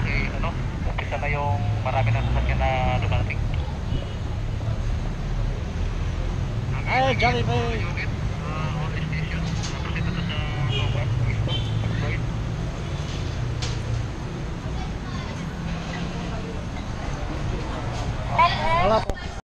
na eh, ano, umpisa na yung marami ng sasakyan na dumating. Ay, Jollibee! Wala po.